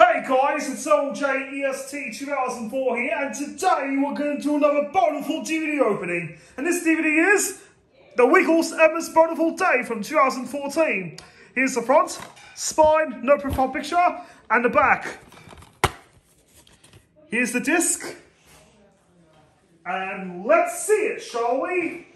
Hey guys, it's OJEST 2004 here, and today we're going to do another Bowtiful DVD opening. And this DVD is The Wiggles Emma's Bowtiful Day from 2014. Here's the front, spine, no profile picture, and the back. Here's the disc. And let's see it, shall we?